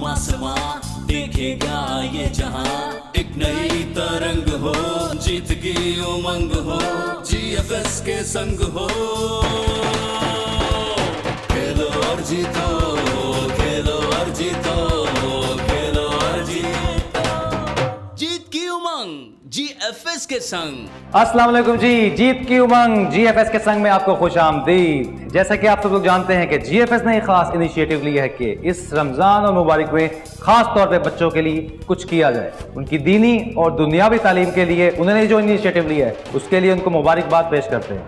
जुम्मा समा, देखेगा ये जहाँ। एक नई तरंग हो, जीत की उमंग हो जी एफ़ एस के संग हो। खेलो और जीतो, खेलो और जीतो। जीएफएस के संग। अस्सलाम वालेकुम जी, जीत की उमंग जीएफएस के संग में आपको खुश आमदीद जैसा कि आप सब लोग जानते हैं कि जीएफएस ने एक खास इनिशिएटिव लिया है कि इस रमज़ान और मुबारक में खास तौर पे बच्चों के लिए कुछ किया जाए। उनकी दीनी और दुनियावी तालीम के लिए उन्होंने जो इनिशिएटिव लिया है, उसके लिए उनको मुबारकबाद पेश करते हैं।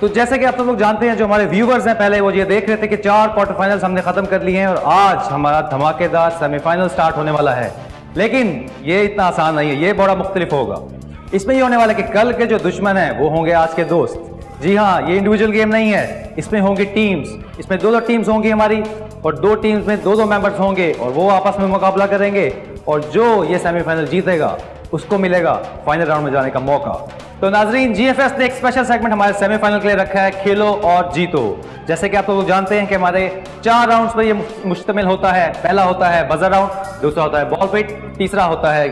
तो जैसे कि आप सब लोग जानते हैं, जो हमारे व्यूवर्स हैं, पहले वो ये देख रहे थे कि चार क्वार्टर फाइनल्स हमने खत्म कर लिए हैं और आज हमारा धमाकेदार सेमीफाइनल स्टार्ट होने वाला है। लेकिन ये इतना आसान नहीं है, ये बड़ा मुख्तलिफ़ होगा। इसमें ये होने वाला कि कल के जो दुश्मन है, वो होंगे आज के दोस्त। जी हाँ ये इंडिविजुअल गेम नहीं है। इसमें होंगी टीम्स इसमें दो दो टीम्स होंगी हमारी और दो टीम्स में दो दो मेंबर्स होंगे और वो आपस में मुकाबला करेंगे और जो ये सेमीफाइनल जीतेगा, उसको मिलेगा फाइनल राउंड में जाने का मौका। तो नाजरीन जीएफएस ने एक स्पेशल सेगमेंट हमारे सेमीफाइनल के लिए रखा है, खेलो और जीतो। जैसे कि आप लोग जानते हैं कि हमारे चार राउंड्स पर ये मुश्तमिल होता है। पहला होता है बजर राउंड दूसरा होता है बॉल पिट तीसरा होता है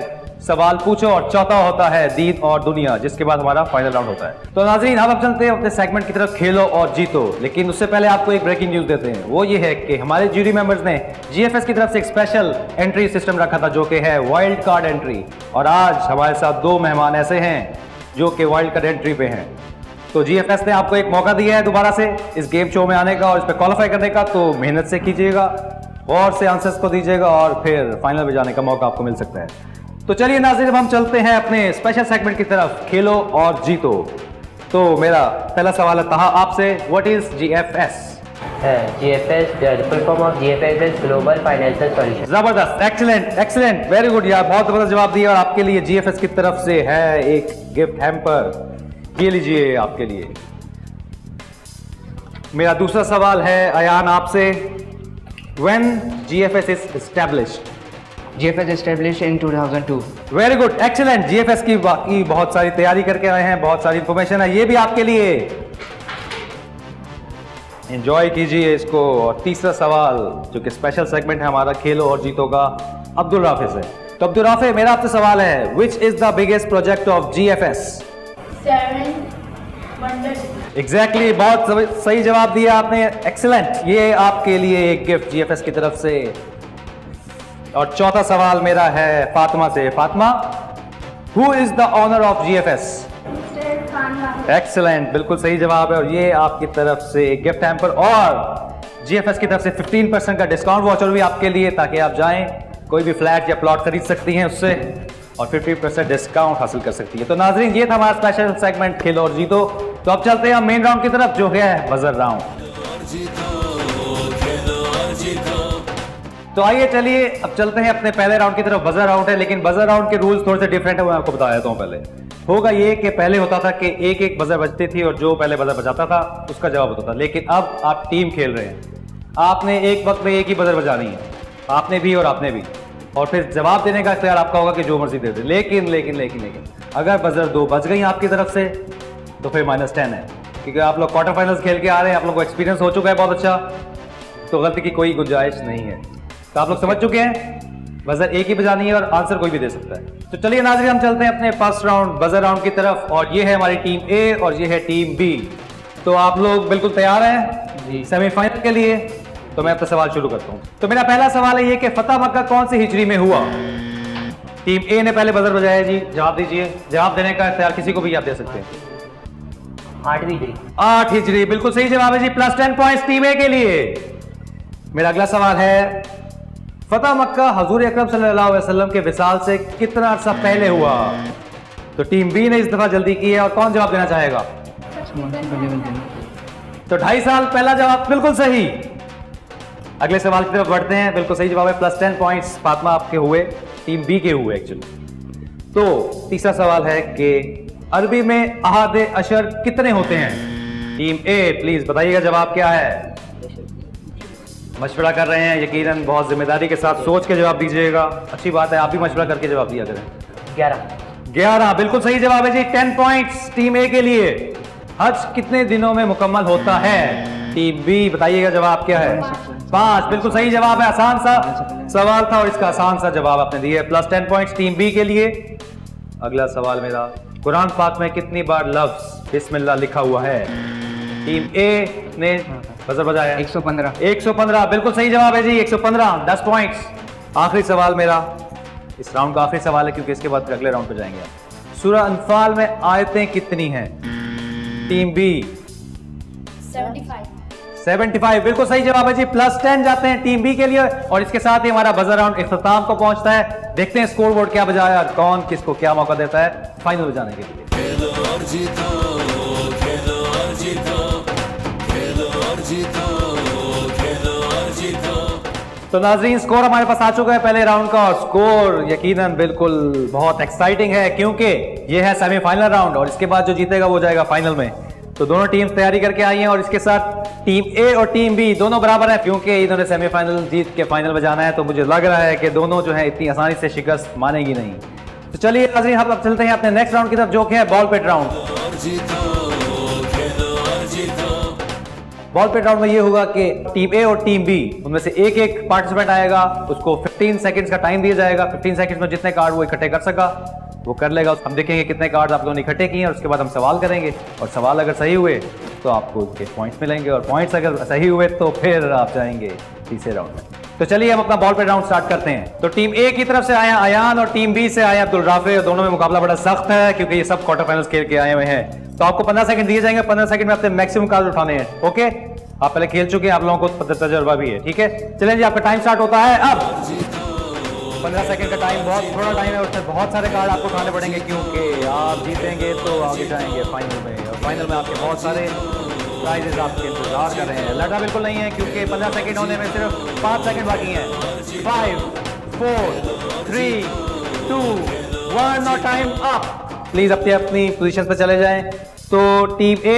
सवाल पूछो और चौथा होता है दीन और दुनिया, जिसके बाद हमारा फाइनल राउंड होता है। तो नाजरीन हम अब चलते हैं अपने सेगमेंट की तरफ़, खेलो और जीतो। लेकिन उससे पहले आपको एक ब्रेकिंग न्यूज़ देते हैं। वो ये है कि हमारे जूरी मेंबर्स ने जीएफएस की तरफ़ से एक स्पेशल एंट्री सिस्टम रखा था, जो कि है वाइल्ड कार्ड एंट्री और आज हमारे साथ दो मेहमान ऐसे हैं, जो कि वाइल्ड कार्ड एंट्री पे हैं। तो जीएफएस ने आपको एक मौका दिया है दोबारा से, इस गेम शो में आने का और इस पर क्वालिफाई करने का। तो मेहनत से कीजिएगा और से आंसर्स को दीजिएगा और फिर फाइनल में जाने का मौका आपको मिल सकता है। तो चलिए नाजिर हम चलते हैं अपने स्पेशल सेगमेंट की तरफ़ खेलो और जीतो। तो मेरा पहला सवाल था आपसे what is GFS GFS, the full form of GFS is Global Financial Solutions. ज़बरदस्त एक्सीलेंट एक्सीलेंट वेरी गुड यार बहुत ज़बरदस्त जवाब दिया और आपके लिए जीएफएस की तरफ़ से है एक गिफ्ट हैम्पर ये लीजिए आपके लिए। मेरा दूसरा सवाल है अयान आपसे। When GFS is established? GFS established in 2002. Very good excellent GFS की बाकी बहुत सारी तैयारी करके आए हैं बहुत सारी इंफॉर्मेशन है। ये भी आपके लिए। एंजॉय कीजिए इसको। और तीसरा सवाल जो कि स्पेशल सेगमेंट है हमारा खेलो और जीतो का अब्दुल राफे से। तो अब्दुल राफे मेरा आपसे सवाल है which is the biggest project of GFS seven wonders. Exactly बहुत सही- सही जवाब दिया आपने। एक्सीलेंट ये आपके लिए एक गिफ्ट जीएफएस की तरफ़ से। और चौथा सवाल मेरा है फातिमा से। Fatima who is the honour of GFS. Excellent बिल्कुल सही जवाब है और ये आपकी तरफ़ से एक गिफ्ट हैम्पर और जीएफएस की तरफ़ से 15% परसेंट का डिस्काउंट वाचर भी आपके लिए ताकि आप जाएँ, कोई भी फ्लैट या प्लॉट खरीद सकती हैं उससे और 50% परसेंट डिस्काउंट हासिल कर सकती है। तो नाजरीन, ये था हमारा स्पेशल सेगमेंट खेलो और जीतो। तो अब चलते हैं मेन राउंड की तरफ़, जो है बजर राउंड तो आइए चलिए, अब चलते हैं अपने पहले राउंड की तरफ़। बजर राउंड है, लेकिन बजर राउंड के रूल्स थोड़े से डिफरेंट है मैं आपको बता देता हूँ पहले। होगा ये कि पहले होता था कि एक एक बजर बजती थी और जो पहले बजर बजाता था, उसका जवाब होता था। लेकिन अब आप टीम खेल रहे हैं। आपने एक वक्त में एक ही बजर बजानी है। आपने भी और आपने भी। और फिर जवाब देने का इख्तियार आपका होगा कि जो मर्ज़ी दे दे। लेकिन लेकिन लेकिन लेकिन, अगर बजर दो बज गई आपकी तरफ़ से तो फिर माइनस टेन है। क्योंकि आप लोग क्वार्टर फाइनल्स खेल के आ रहे हैं, आप लोग को एक्सपीरियंस हो चुका है बहुत अच्छा। तो गलती की कोई गुंजाइश नहीं है। तो आप लोग समझ चुके हैं? बजर एक ही बजानी है और आंसर कोई भी दे सकता है। तो चलिए नाजरी हम चलते हैं अपने फ़र्स्ट राउंड बजर राउंड की तरफ़ और ये है हमारी टीम ए और ये है टीम बी तो आप लोग बिल्कुल तैयार हैं? सेमीफाइनल के लिए? तो मैं अपना सवाल शुरू करता हूँ। तो मेरा पहला सवाल है ये कि फतेह मक्का कौन सी हिजरी में हुआ? टीम ए ने पहले बजर बजाया जी जवाब दीजिए। जवाब देने का इख्तियार किसी को भी आप दे सकते हैं। आठवीं आठ हिजरी बिल्कुल सही जवाब है जी plus ten point team A के लिए। मेरा अगला सवाल है फतेह मक्का हजूर अक्रम वसल्लम के विसाल से कितना अर्सा पहले हुआ? तो टीम बी ने इस दफ़ा जल्दी की है और कौन जवाब देना चाहेगा? तो ढाई साल पहला जवाब बिल्कुल सही। अगले सवाल की तरफ़ बढ़ते हैं। बिल्कुल सही जवाब है प्लस टेन पॉइंट्स फातमा आपके हुए, टीम बी के हुए एक्चुअली तो तीसरा सवाल है कि अरबी में अहाद अशर कितने होते हैं? टीम ए प्लीज़ बताइएगा जवाब क्या है। मशवरा कर रहे हैं यकीनन बहुत ज़िम्मेदारी के साथ सोच के जवाब दीजिएगा। अच्छी बात है आप भी मशवरा करके जवाब दिया करें। ग्यारह। ग्यारह बिल्कुल सही जवाब है जी टेन पॉइंट्स टीम ए के लिए। हज कितने दिनों में मुकम्मल होता है? टीम बी बताइएगा जवाब क्या है? पाँच बिल्कुल सही जवाब है आसान सा सवाल था और इसका आसान सा जवाब आपने दिया plus ten points team B के लिए। अगला सवाल मेरा कुरान पाक में कितनी बार लफ्ज बिस्मिल्लाह लिखा हुआ है? टीम ए ने बजर बजाया। 115 115 बिल्कुल सही जवाब है जी 115 10 पॉइंट्स आखिरी सवाल मेरा। इस राउंड का आखिरी सवाल है क्योंकि इसके बाद फिर अगले राउंड पे जाएँगे आप सूरह अनफाल में आयतें कितनी हैं? टीम बी 75 75 बिल्कुल सही जवाब है जी प्लस 10 जाते हैं टीम बी के लिए और इसके साथ ही हमारा बजर राउंड इख्तिताम को पहुँचता है। देखते हैं स्कोर बोर्ड क्या बजाया कौन किसको क्या मौका देता है फाइनल बजाने के लिए। तो नाजरीन स्कोर हमारे पास आ चुका है पहले राउंड का, और स्कोर यकीनन बिल्कुल बहुत एक्साइटिंग है, क्योंकि ये है सेमीफाइनल राउंड और इसके बाद जो जीतेगा वो जाएगा फाइनल में। तो दोनों टीम्स तैयारी करके आई हैं, और इसके साथ टीम ए और टीम बी दोनों बराबर हैं, क्योंकि इन्होंने सेमीफाइनल जीत के फाइनल में जाना है तो मुझे लग रहा है कि दोनों जो है इतनी आसानी से शिकस्त मानेगी नहीं। तो चलिए नाजरीन, हम अब चलते हैं अपने नेक्स्ट राउंड की तरफ़, जो कि है ball pit round ball pit round में ये होगा कि टीम ए और टीम बी उनमें से एक एक पार्टिसिपेंट आएगा, उसको 15 सेकंड्स का टाइम दिया जाएगा 15 सेकंड्स में जितने कार्ड वो इकट्ठे कर सका, वो कर लेगा हम देखेंगे कितने कार्ड आप लोगों ने इकट्ठे किए और उसके बाद हम सवाल करेंगे, और सवाल अगर सही हुए तो आपको उसके पॉइंट्स मिलेंगे, और पॉइंट्स अगर सही हुए तो फिर आप जाएँगे तीसरे राउंड में। तो चलिए हम अपना बॉल पेट राउंड स्टार्ट करते हैं। तो टीम ए की तरफ़ से आया अयान और टीम बी से आया अब्दुल राफे दोनों में मुकाबला बड़ा सख्त है, क्योंकि ये सब क्वार्टर फाइनल्स खेल के आए हुए हैं। तो आपको 15 सेकंड दिए जाएँगे 15 सेकंड में अपने मैक्सिमम कार्ड उठाने हैं ओके आप पहले खेल चुके हैं, आप लोगों को तज- तजर्बा भी है, ठीक है? चलें जी, आपका टाइम स्टार्ट होता है, अब! 15 सेकंड का टाइम बहुत, थोड़ा टाइम है, उसमें बहुत सारे कार्ड आपको उठाने पड़ेंगे, क्योंकि आप जीतेंगे तो आगे जाएँगे फाइनल में फाइनल में आपके बहुत सारे प्राइजेस आपके इंतज़ार कर रहे हैं। लड़ा बिल्कुल नहीं है, क्योंकि 15 सेकंड होने में सिर्फ़ पाँच सेकंड बाकी हैं। Five four three two one और टाइम अप प्लीज़ अपनी अपनी पोजीशन पे चले जाएँ। तो टीम ए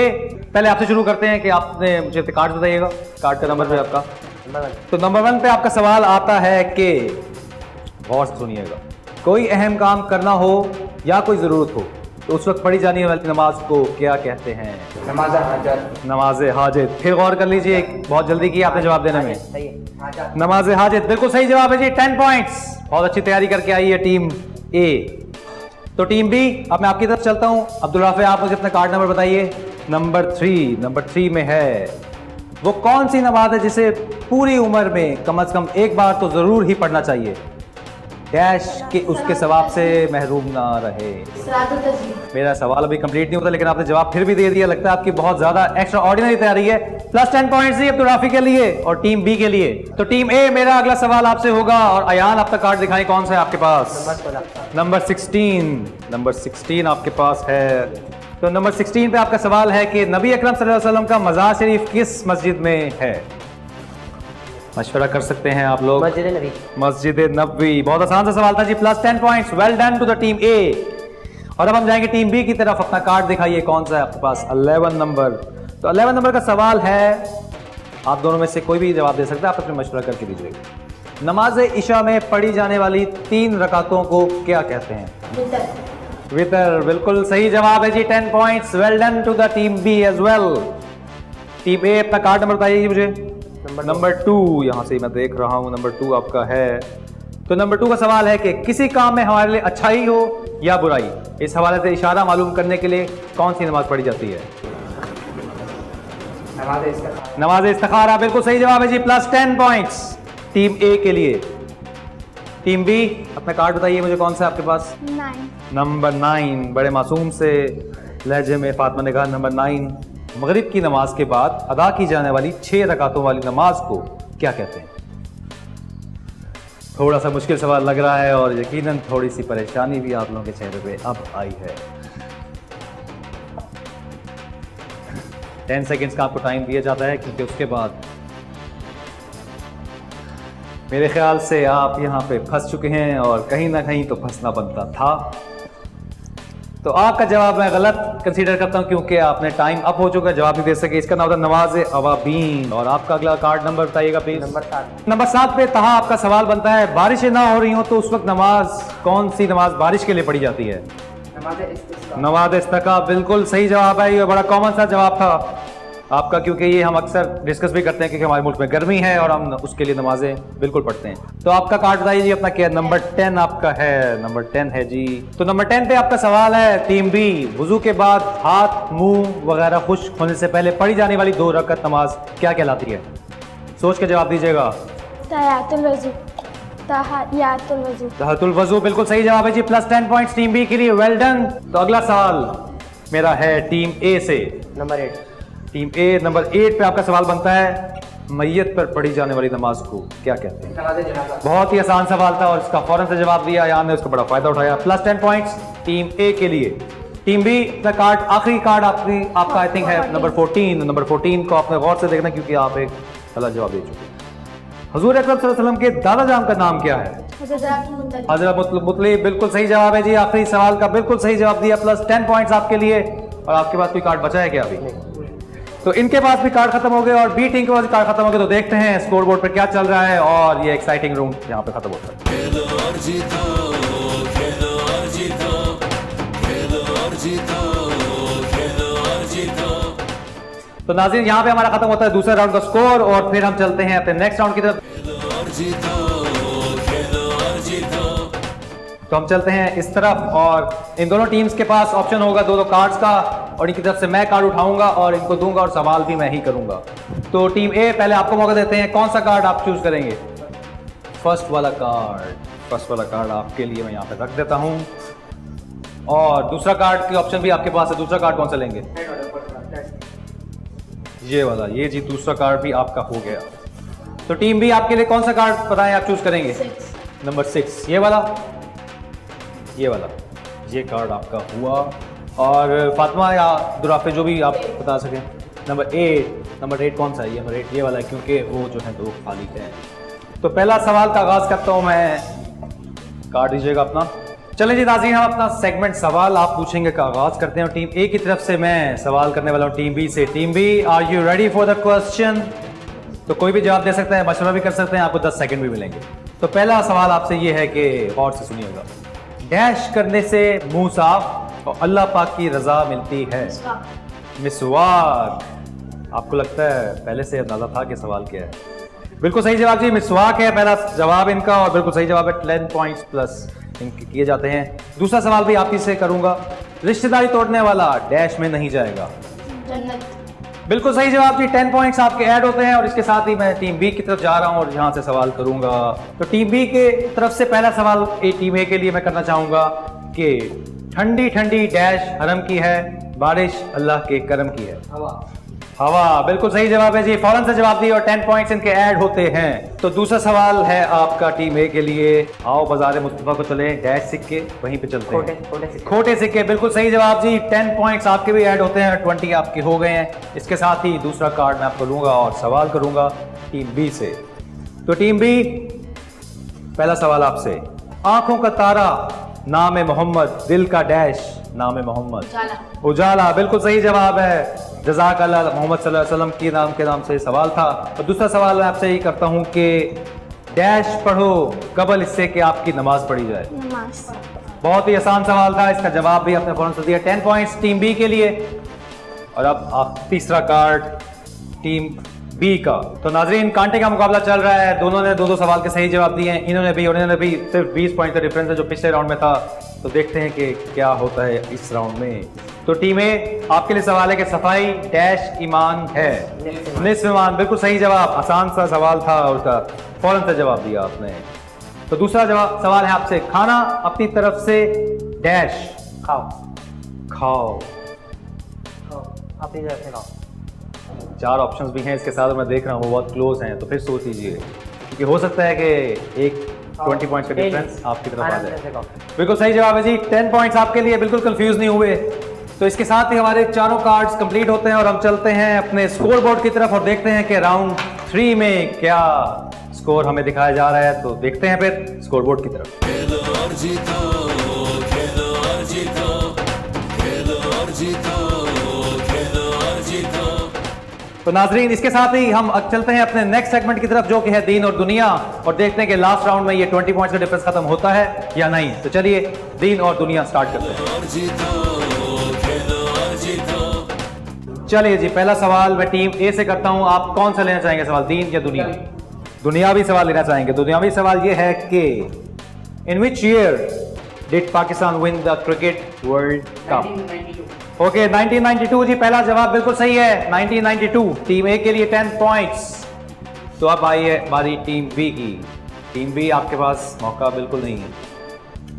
पहले आपसे शुरू करते हैं कि आपने मुझे कार्ड बताइएगा। कार्ड का नंबर पे आपका। तो नंबर वन पे आपका सवाल आता है कि गौर सुनिएगा कोई अहम काम करना हो या कोई ज़रूरत हो? तो उस वक्त पढ़ी जाने वाली नमाज़ को क्या कहते हैं? नमाज़ हाजत। नमाज़ हाजिर फिर गौर कर लीजिए बहुत जल्दी की आपने जवाब देने में। हाजत। नमाज़ हाजिर बिल्कुल सही जवाब है जी टेन पॉइंट्स बहुत अच्छी तैयारी करके आई है टीम ए तो टीम बी अब मैं आपकी तरफ़ चलता हूँ। अब्दुल राफे आप मुझे अपना कार्ड नंबर बताइए। नंबर थ्री नंबर थ्री में है। वो कौन सी नमाज़ है जिसे पूरी उम्र में कम अज कम एक बार तो ज़रूर ही पढ़ना चाहिए? डैश के उसके सवाब से महरूम ना रहे। मेरा सवाल अभी कंप्लीट नहीं होता लेकिन आपने जवाब फिर भी दे दिया। लगता है आपकी बहुत ज़्यादा एक्स्ट्रा ऑर्डिनरी तैयारी है। प्लस टेन पॉइंट्स जी अब्दुल राफी के लिए और टीम बी के लिए। तो टीम ए मेरा अगला सवाल आपसे होगा और अयान आपका कार्ड दिखाएँ कौन सा है आपके पास? नंबर 16 नंबर 16 आपके पास है। तो नंबर 16 पे आपका सवाल है कि नबी अकरम सल्लल्लाहु अलैहि वसल्लम का मज़ार शरीफ किस मस्जिद में है? मशवरा कर सकते हैं आप लोग। मस्जिद नबी। मस्जिद नबी। बहुत आसान सा सवाल था जी plus ten points well done to the team A और अब हम जाएँगे टीम बी की तरफ़ अपना कार्ड दिखाइए कौन सा है आपके पास? 11 नंबर तो 11 नंबर का सवाल है आप दोनों में से कोई भी जवाब दे सकता है आप अपने मशवरा करके दीजिएगा नमाज़ ईशा में पढ़ी जाने वाली तीन रकातों को क्या कहते हैं? वितर। वितर बिल्कुल सही जवाब है जी ten points well done to the team B as well team A अपना कार्ड नंबर बताइए मुझे। नंबर टू यहाँ से मैं देख रहा हूँ नंबर टू आपका है। तो नंबर टू का सवाल है कि किसी काम में हमारे लिए अच्छाई हो या बुराई? इस हवाले से इशारा मालूम करने के लिए कौन सी नमाज़ पढ़ी जाती है? नमाज़ इस्तिखार। नमाज़ बिल्कुल सही जवाब है जी plus ten points team A के लिए। टीम बी अपना कार्ड बताइए मुझे कौन सा आपके पास? नंबर नाइन बड़े मासूम से लहजे में फातमा ने कहा नंबर नाइन मगरिब की नमाज़ के बाद अदा की जाने वाली छह रकातों वाली नमाज़ को क्या कहते हैं? थोड़ा सा मुश्किल सवाल लग रहा है और यकीनन थोड़ी सी परेशानी भी आप लोगों के चेहरे पे अब आई है। टेन सेकेंड्स का आपको टाइम दिया जाता है क्योंकि उसके बाद मेरे ख्याल से आप यहाँ पे फंस चुके हैं और कहीं ना कहीं तो फंसना बनता था। तो आपका जवाब मैं गलत कंसीडर करता हूँ क्योंकि आपने टाइम अप हो चुका है जवाब नहीं दे सके। इसका नाम था नवाज़ अवाबीन। और आपका अगला कार्ड नंबर बताइएगा प्लीज़ नंबर सात। नंबर सात पे तहा आपका सवाल बनता है बारिशें ना हो रही हो तो उस वक्त नमाज़ कौन सी नमाज़ बारिश के लिए पढ़ी जाती है? नमाज़ नवाज़ इस्तका बिल्कुल सही जवाब है ये बड़ा कॉमन सा जवाब था। आपका क्योंकि ये हम अक्सर डिस्कस भी करते हैं क्योंकि हमारे मुल्क में गर्मी है और हम उसके लिए नमाजें बिल्कुल पढ़ते हैं। तो आपका कार्ड बताइए जी अपना क्या नंबर टेन आपका है। नंबर टेन है जी। तो नंबर टेन पे आपका सवाल है टीम बी वज़ू के बाद हाथ मुँह वगैरह खुश होने से पहले पढ़ी जाने वाली दो रकत नमाज़ क्या कहलाती है? सोच के जवाब दीजिएगा। तहतुल वज़ू। बिल्कुल सही जवाब है जी। Plus ten points team B के लिए। वेल डन तो अगला सवाल मेरा है टीम ए से। Number eight team A number eight पे आपका सवाल बनता है मैयत पर पढ़ी जाने वाली नमाज़ को क्या कहते हैं? बहुत ही आसान सवाल था और इसका फ़ौरन से जवाब दिया यार ने उसका बड़ा फ़ायदा उठाया। Plus ten points team A के लिए। टीम बी का कार्ड आखिरी कार्ड आपकी आपका आई थिंक है नंबर 14 नंबर 14 को आपने गौर से देखना क्योंकि आप एक गलत जवाब दे चुके हजूर अकरम सल्लल्लाहु अलैहि वसल्लम के दादा जान का नाम क्या है? हज़रत मुतलिब। बिल्कुल सही जवाब है जी। आखिरी सवाल का बिल्कुल सही जवाब दिया। प्लस टेन पॉइंट्स आपके लिए। और आपके पास कोई कार्ड बचा है क्या अभी? तो इनके पास भी कार्ड खत्म हो गए और बी टीम के पास कार्ड खत्म हो गए तो देखते हैं स्कोर बोर्ड पर क्या चल रहा है और ये एक्साइटिंग रूम यहाँ पे खत्म होता है। तो नाजिन यहाँ पे हमारा खत्म होता है दूसरा राउंड का स्कोर और फिर हम चलते हैं अपने नेक्स्ट राउंड की तरफ़। तो हम चलते हैं इस तरफ़ और इन दोनों टीम्स के पास ऑप्शन होगा दो दो कार्ड्स का। और इनकी तरफ़ से मैं कार्ड उठाऊँगा और इनको दूँगा और सवाल भी मैं ही करूँगा। तो टीम ए पहले आपको मौका देते हैं। कौन सा कार्ड आप चूज़ करेंगे? फ़र्स्ट वाला कार्ड फ़र्स्ट वाला कार्ड आपके लिए मैं यहाँ पे रख देता हूँ। और दूसरा कार्ड की ऑप्शन भी आपके पास है। दूसरा कार्ड कौन सा लेंगे? ये वाला। ये जी दूसरा कार्ड भी आपका हो गया। तो टीम भी आपके लिए कौन सा कार्ड बताएँ? आप चूज़ करेंगे? नंबर सिक्स ये वाला? ये वाला। ये कार्ड आपका हुआ। और फातिमा या दुराफे जो भी आप बता सकें। नंबर एट नंबर एट कौन सा है? ये नंबर एट ये वाला है, क्योंकि वो जो है दो खाली है तो पहला सवाल का आगाज़ करता हूँ मैं। कार्ड दीजिएगा अपना। चलें जी नाज़रीन, हम अपना सेगमेंट सवाल आप पूछेंगे का आगाज़ करते हैं। टीम ए की तरफ़ से मैं सवाल करने वाला हूँ टीम बी से। Team B are you ready for the question तो कोई भी जवाब दे सकता है, मशवरा भी कर सकते हैं, आपको 10 सेकंड भी मिलेंगे। तो पहला सवाल आपसे ये है कि गौर से सुनिएगा। डैश करने से मुँह साफ़ और अल्लाह पाक की रजा मिलती है। मिसवाक। आपको लगता है पहले से अंदाज़ा था कि सवाल क्या है? बिल्कुल सही जवाब जी मिसवाक है पहला जवाब इनका और बिल्कुल सही जवाब है टेन पॉइंट्स प्लस इनके किए जाते हैं। दूसरा सवाल भी आप ही से करूँगा। रिश्तेदारी तोड़ने वाला डैश में नहीं जाएगा। बिल्कुल सही जवाब जी टेन पॉइंट्स आपके ऐड होते हैं और इसके साथ ही मैं टीम बी की तरफ़ जा रहा हूँ और यहाँ से सवाल करूँगा। तो टीम बी के तरफ़ से पहला सवाल ए टीम ए के लिए मैं करना चाहूँगा कि ठंडी ठंडी डैश हरम की है बारिश अल्लाह के करम की है। हवा। हवा बिल्कुल सही जवाब है जी। फ़ौरन से जवाब दिए और टेन पॉइंट्स इनके ऐड होते हैं। तो दूसरा सवाल है आपका टीम ए के लिए। आओ बाज़ार मुस्तफ़ा को चले डैश सिक्के वहीं पे चलते खोटे हैं। खोटे सिक्के। खोटे सिक्के बिल्कुल सही जवाब जी। टेन पॉइंट्स आपके भी ऐड होते हैं ट्वेंटी आपके हो गए हैं। इसके साथ ही दूसरा कार्ड मैं आपको लूँगा और सवाल करूँगा टीम बी से। तो टीम बी पहला सवाल आपसे। आँखों का तारा नाम है मोहम्मद दिल का डैश नाम है मोहम्मद। उजाला। बिल्कुल सही जवाब है। जजाक अल्लाह मोहम्मद सल्लल्लाहु वसल्लम के नाम के नाम से सवाल था। और दूसरा सवाल मैं आपसे यही करता हूँ कि डैश पढ़ो कबल इससे कि आपकी नमाज़ पढ़ी जाए। नमाज़। बहुत ही आसान सवाल था इसका जवाब भी आपने फ़ौरन से दिया। टेन पॉइंट्स टीम बी के लिए। और अब आप तीसरा कार्ड टीम बी का। तो नाजरीन कांटे का मुकाबला चल रहा है। दोनों ने दो दो सवाल के सही जवाब दिए हैं। इन्होंने भी और इन्होंने भी सिर्फ़ 20 पॉइंट का डिफरेंस है जो पिछले राउंड में था। तो देखते हैं कि क्या होता है इस राउंड में। तो टीम ए आपके लिए सवाल है कि सफ़ाई डैश ईमान है। निस्फ ईमान बिल्कुल सही जवाब। आसान सा सवाल था उसका फ़ौरन सा जवाब दिया आपने। तो दूसरा जवाब सवाल है आपसे खाना अपनी तरफ़ से डैश। खाओ। खाओ। खाओ। अपनी तरफ़ से खाओ। चार ऑप्शंस भी हैं इसके साथ मैं देख रहा हूँ वो बहुत क्लोज हैं तो फिर सोच लीजिए। क्योंकि हो सकता है कि एक ट्वेंटी पॉइंट्स का डिफरेंस आपकी तरफ़ आ जाए। बिल्कुल सही जवाब है जी टेन पॉइंट्स आपके लिए बिल्कुल कंफ्यूज नहीं हुए। तो इसके साथ ही हमारे चारों कार्ड्स कंप्लीट होते हैं और हम चलते हैं अपने स्कोर बोर्ड की तरफ़ और देखते हैं कि राउंड थ्री में क्या स्कोर हमें दिखाया जा रहा है। तो देखते हैं फिर स्कोर बोर्ड की तरफ़। तो नाजरीन, इसके साथ ही हम चलते हैं अपने नेक्स्ट सेगमेंट की तरफ़, जो कि है दीन और दुनिया, और देखते हैं कि लास्ट राउंड में ये 20 पॉइंट्स का डिफरेंस खत्म होता है या नहीं। तो चलिए, दीन और दुनिया स्टार्ट करते हैं। चलिए जी, पहला सवाल मैं टीम ए से करता हूँ। आप कौन सा लेना चाहेंगे सवाल, दीन या दुनिया? दुनियावी सवाल लेना चाहेंगे। दुनियावी सवाल ये है कि in which year did Pakistan win the cricket world cup okay 1992 जी पहला जवाब बिल्कुल सही है। 1992 टीम ए के लिए 10 पॉइंट्स तो अब आई है हमारी टीम बी की। टीम बी आपके पास मौका बिल्कुल नहीं है।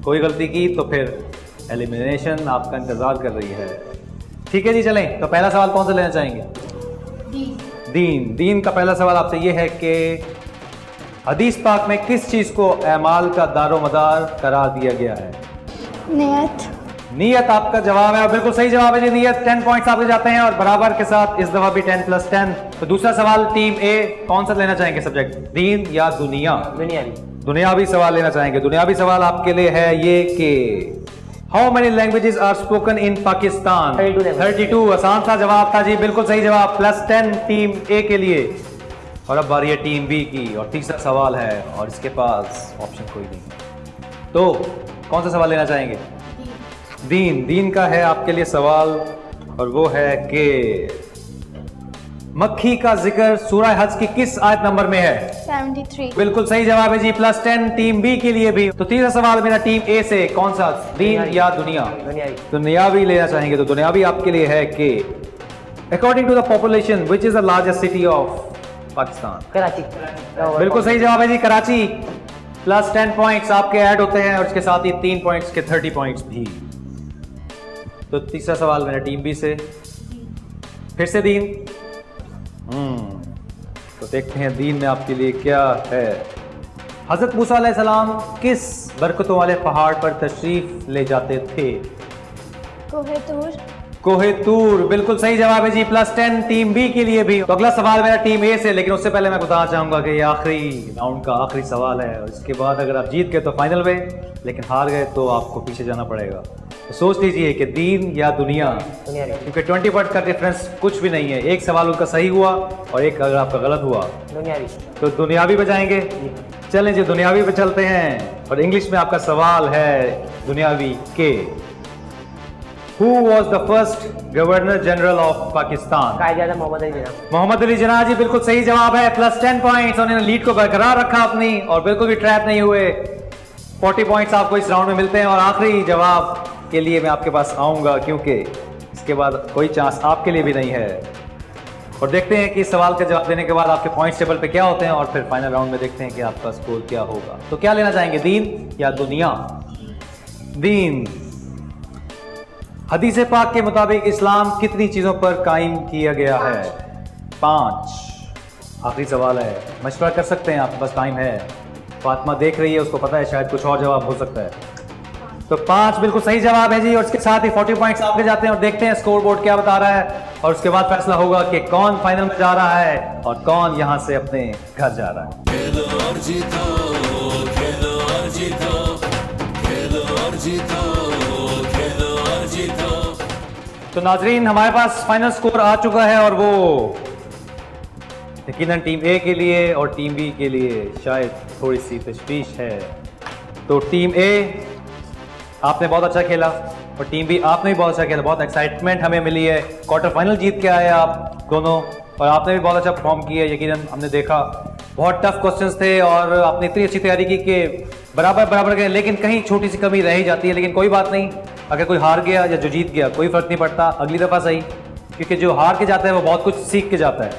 कोई गलती की तो फिर एलिमिनेशन आपका इंतज़ार कर रही है। ठीक है जी चलें। तो पहला सवाल कौन सा लेना चाहेंगे? दीन दीन का पहला सवाल आपसे ये है कि हदीस पाक में किस चीज़ को अमाल का दारो मदार करार दिया गया है? नियत। नीयत आपका जवाब है और बिल्कुल सही जवाब है जी। नीयत 10 पॉइंट्स आपके जाते हैं और बराबर के साथ इस दफ़ा भी 10 प्लस 10 तो दूसरा सवाल टीम ए कौन सा लेना चाहेंगे सब्जेक्ट दीन या दुनिया? दुनियावी दुनियावी सवाल लेना चाहेंगे। दुनियावी सवाल आपके लिए है ये कि how many languages are spoken in Pakistan 32 languages. 32 आसान सा जवाब था जी। बिल्कुल सही जवाब। प्लस 10 टीम ए के लिए। और अब बारी है टीम बी की। और तीसरा सवाल है और इसके पास ऑप्शन कोई नहीं। तो कौन सा सवाल लेना चाहेंगे? दीन दीन का है आपके लिए सवाल और वो है कि मक्खी का ज़िक्र सूरह हज की किस आयत नंबर में है? 73 बिल्कुल सही जवाब है जी प्लस टेन टीम बी के लिए भी। तो तीसरा सवाल मेरा टीम ए से कौन सा? दीन या दुनिया? दुनियावी दुनियावी लेना चाहेंगे तो दुनियावी आपके लिए है कि according to the population which is the largest city of Pakistan Karachi. बिल्कुल सही जवाब है जी कराची। प्लस टेन पॉइंट्स आपके ऐड होते हैं और इसके साथ ही तीन पॉइंट्स के थर्टी पॉइंट्स भी। तो तीसरा सवाल मेरा टीम बी से। फिर से दीन। हम्म। तो देखते हैं दीन में आपके लिए क्या है। हज़रत मूसा सलाम किस बरकतों वाले पहाड़ पर तशरीफ़ ले जाते थे? कोहे तूर कोहे तूर बिल्कुल सही जवाब है जी प्लस टेन टीम बी के लिए भी। तो अगला सवाल मेरा टीम ए से लेकिन उससे पहले मैं बताना चाहूँगा कि ये आखिरी राउंड का आखिरी सवाल है। और इसके बाद अगर आप जीत गए तो फाइनल में लेकिन हार गए तो आपको पीछे जाना पड़ेगा। तो सोच लीजिए कि दीन या दुनिया क्योंकि ट्वेंटी पॉइंट का डिफरेंस कुछ भी नहीं है। एक सवाल उनका सही हुआ और एक अगर आपका गलत हुआ। दुनियावी तो दुनियावी पे जाएँगे चलें जी दुनियावी पे चलते हैं। और इंग्लिश में आपका सवाल है दुनियावी के। Who was the first governor general of Pakistan Mohammad Ali Jinnah Mohammad Ali Jinnah जी बिल्कुल सही जवाब है। प्लस टेन पॉइंट उन्होंने लीड को बरकरार रखा अपनी और बिल्कुल भी ट्रैप नहीं हुए। फोर्टी पॉइंट्स आपको इस राउंड में मिलते हैं। और आखिरी जवाब के लिए मैं आपके पास आऊँगा, क्योंकि इसके बाद कोई चांस आपके लिए भी नहीं है। और देखते हैं कि इस सवाल का जवाब देने के बाद आपके पॉइंट्स टेबल पे क्या होते हैं, और फिर फाइनल राउंड में देखते हैं कि आपका स्कोर क्या होगा। तो क्या लेना चाहेंगे, दीन या दुनिया? दीन, हदीस पाक के मुताबिक इस्लाम कितनी चीज़ों पर कायम किया गया है? पाँच। आखिरी सवाल है, मशवरा कर सकते हैं आपके पास टाइम है। फातिमा देख रही है, उसको पता है, शायद कुछ और जवाब हो सकता है। तो पाँच बिल्कुल सही जवाब है जी और इसके साथ ही फोर्टी पॉइंट्स आपके जाते हैं और देखते हैं स्कोर बोर्ड क्या बता रहा है। और उसके बाद फैसला होगा कि कौन फाइनल में जा रहा है और कौन यहाँ से अपने घर जा रहा है। खेलो और जीतो खेलो और जीतो खेलो और जीतो खेलो और जीतो। तो नाजरीन हमारे पास फाइनल स्कोर आ चुका है और वो यकीन टीम ए के लिए और टीम बी के लिए शायद थोड़ी सी तशवीश है। तो टीम ए आपने बहुत अच्छा खेला और टीम भी आपने भी बहुत अच्छा खेला। बहुत एक्साइटमेंट हमें मिली है। क्वार्टर फाइनल जीत के आए आप दोनों और आपने भी बहुत अच्छा परफॉर्म किया यकीनन हमने देखा। बहुत टफ क्वेश्चंस थे और आपने इतनी अच्छी तैयारी की कि बराबर बराबर गए। लेकिन कहीं छोटी सी कमी रह ही जाती है, लेकिन कोई बात नहीं। अगर कोई हार गया या जो जीत गया, कोई फ़र्क नहीं पड़ता। अगली दफ़ा सही, क्योंकि जो हार के जाता है, वो बहुत कुछ सीख के जाता है।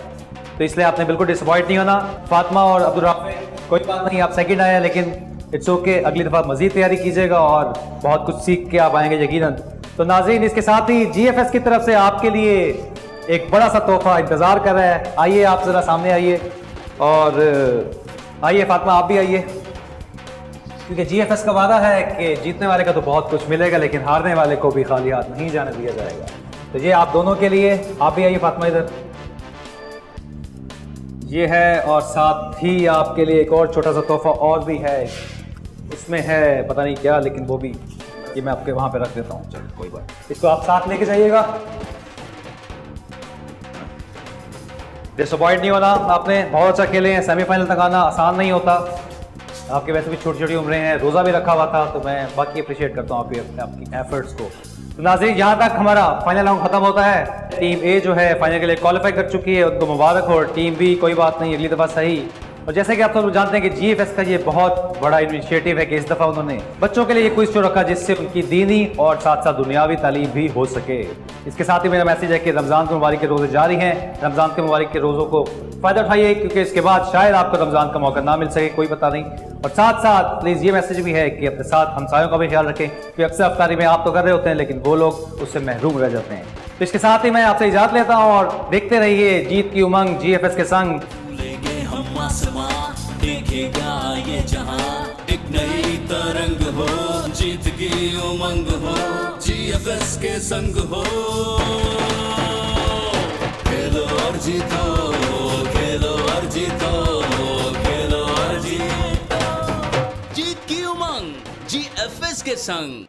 तो इसलिए आपने बिल्कुल डिसअपॉइंट नहीं होना। फातमा और अब्दुल कोई बात नहीं, आप सेकंड आए लेकिन इट्स ओके अगली दफ़ा मजीद तैयारी कीजिएगा और बहुत कुछ सीख के आप आएँगे यकीनन। तो नाजीन इसके साथ ही जीएफएस की तरफ़ से आपके लिए एक बड़ा सा तोहफा इंतज़ार कर रहा है। आइए आप ज़रा सामने आइए और आइए फातिमा, आप भी आइए। क्योंकि जीएफएस का वादा है कि जीतने वाले का तो बहुत कुछ मिलेगा, लेकिन हारने वाले को भी खाली हाथ नहीं जाने दिया जाएगा। तो ये आप दोनों के लिए, आप भी आइए फातिमा इधर। ये है और साथ ही आपके लिए एक और छोटा सा तोहफा और भी है। इसमें है पता नहीं क्या लेकिन वो भी ये मैं आपके वहाँ पे रख देता हूँ। चलो कोई बात इसको आप साथ लेके जाइएगा। डिसअपॉइंट नहीं होना आपने बहुत अच्छा खेले हैं सेमीफाइनल तक आना आसान नहीं होता। आपके वैसे भी छोटी छोटी उम्रें हैं रोज़ा भी रखा हुआ था तो मैं बाकी अप्रिशिएट करता हूँ आपकी आपकी एफर्ट्स को। तो नाजरीन यहाँ तक हमारा फाइनल राउंड खत्म होता है। टीम ए जो है फाइनल के लिए क्वालिफाई कर चुकी है उनको मुबारक हो टीम बी कोई बात नहीं अगली दफ़ा सही। और जैसे कि आप सब लोग जानते हैं कि जीएफएस का ये बहुत बड़ा इनिशिएटिव है कि इस दफ़ा उन्होंने बच्चों के लिए ये क्विज शो रखा जिससे उनकी दीनी और साथ साथ दुनियावी तालीम भी हो सके। इसके साथ ही मेरा मैसेज है कि रमज़ान के मुबारक के रोज़े जारी हैं। रमज़ान के मुबारक के रोजों को फ़ायदा उठाइए, क्योंकि इसके बाद शायद आपको रमज़ान का मौका ना मिल सके, कोई पता नहीं। और साथ साथ प्लीज़ ये मैसेज भी है कि अपने साथ हमसायों का भी ख्याल रखें, क्योंकि अक्सर अफ्तारी में आप तो कर रहे होते हैं, लेकिन वो लोग उससे महरूम रह जाते हैं। तो इसके साथ ही मैं आपसे इजाज़त लेता हूँ और देखते रहिए जीत की उमंग जीएफएस के संग। देखेगा ये जहाँ एक नई तरंग हो, जीत की उमंग हो जी जीएफएस के संग हो। खेलो और जीतो, खेलो और जीतो, खेलो और जीतो। जीत की उमंग जी जीएफएस के संग।